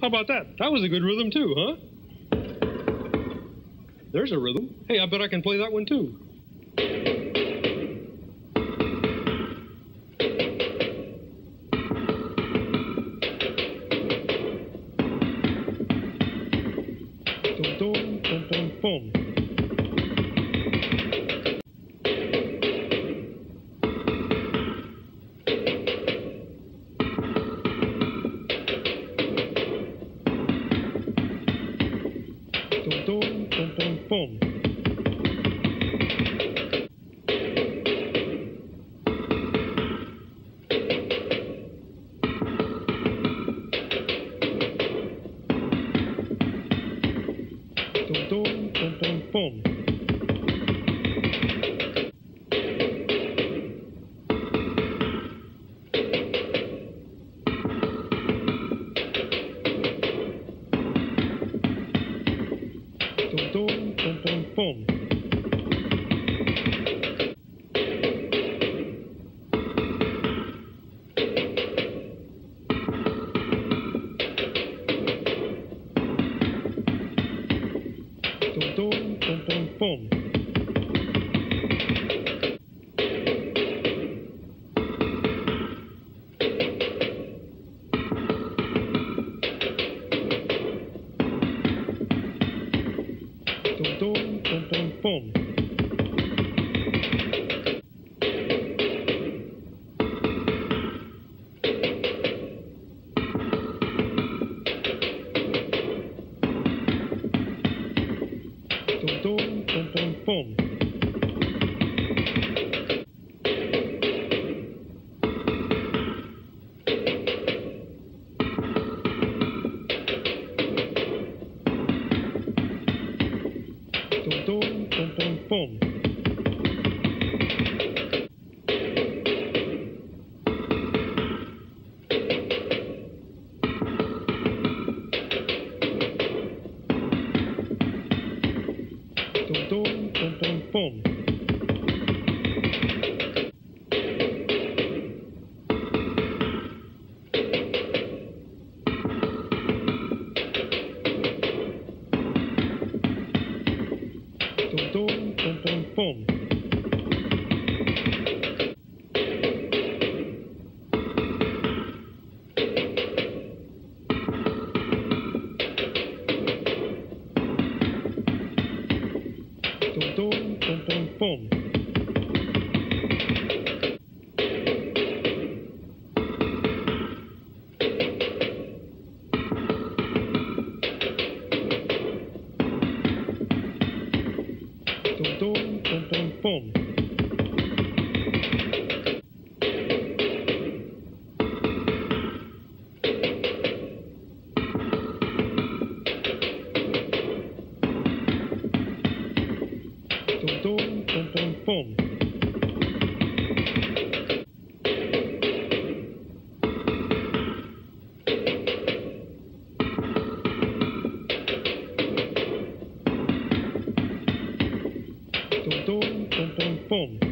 How about that? That was a good rhythm, too, huh? There's a rhythm. Hey, I bet I can play that one, too. Boom. tom, tom, tom, pom. Tom, tom, tom, tom, pom. Boom. Dum, dum, dum, dum, boom. sin.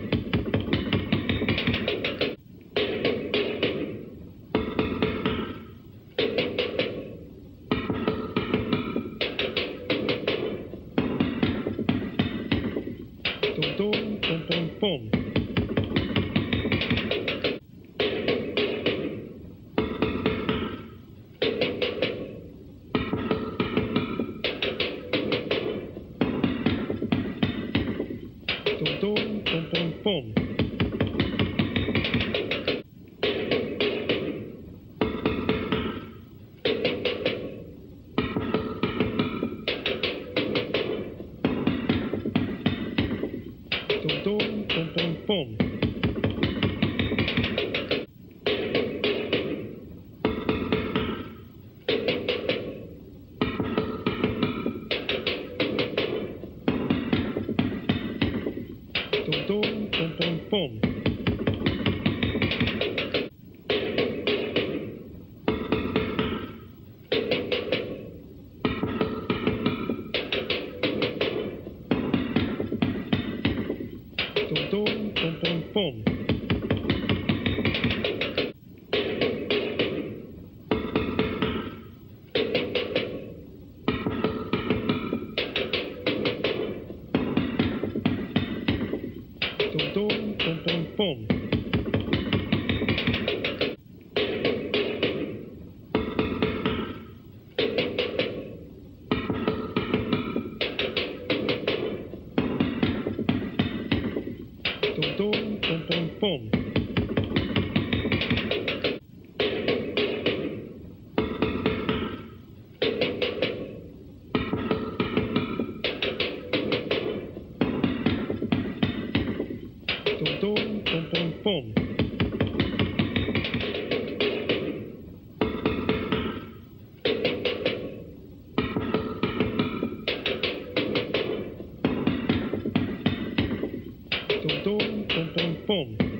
como? Tum, tum, tum, tum, pum. boom.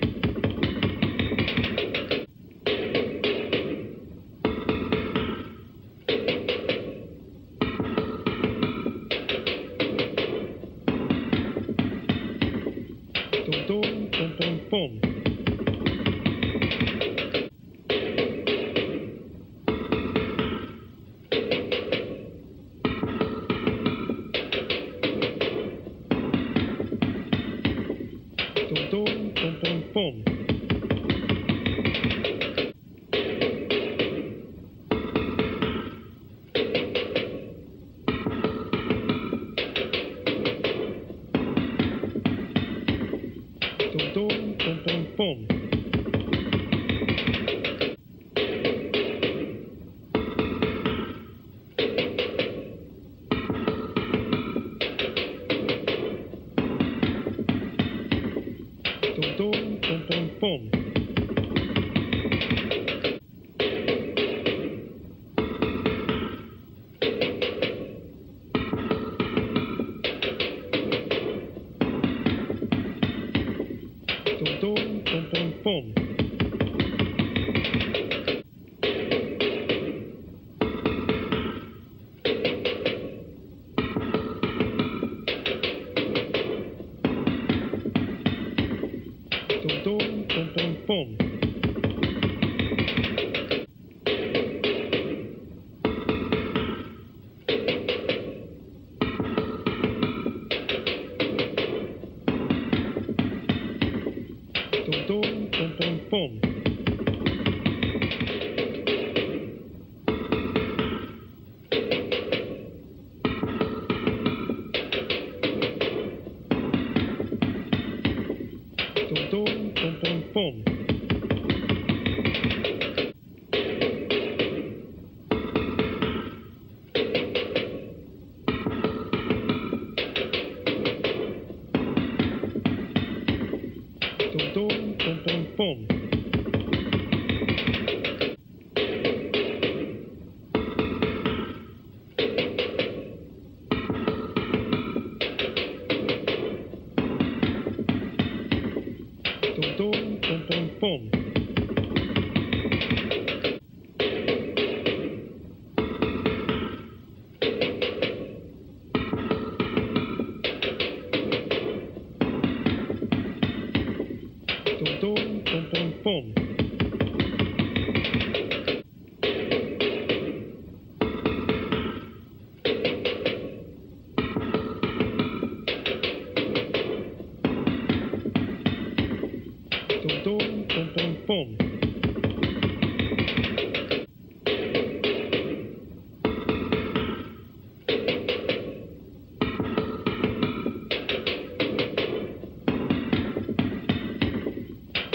10. Dum, dum, dum, dum, dum.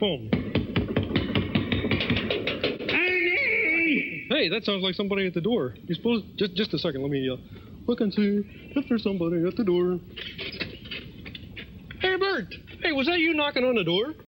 Tom. Hey, that sounds like somebody at the door. You suppose? Just, just a second. Let me uh, look and see if there's somebody at the door. Hey, Bert. Hey, was that you knocking on the door?